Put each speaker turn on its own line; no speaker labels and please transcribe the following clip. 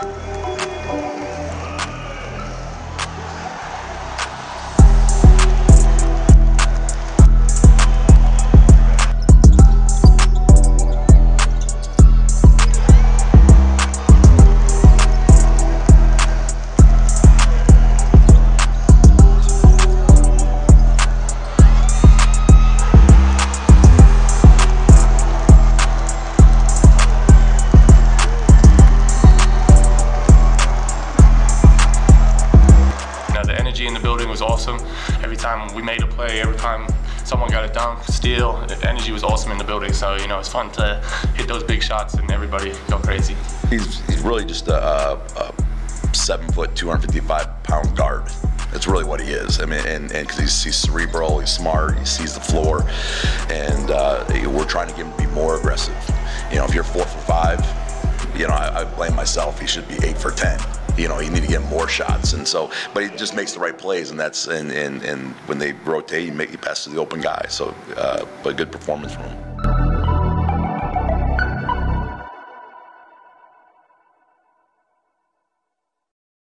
Bye. Play, every time someone got a dunk, steal, the energy was awesome in the building. So, you know, it's fun to hit those big shots and everybody go crazy.
He's, he's really just a, a, a seven foot, 255 pound guard. That's really what he is. I mean, and because he's, he's cerebral, he's smart, he sees the floor, and uh, we're trying to get him to be more aggressive. You know, if you're four for five, you know, I, I blame myself. He should be eight for ten you know, you need to get more shots. And so, but he just makes the right plays, and that's and and, and when they rotate, you make you pass to the open guy. So, uh, but good performance from him.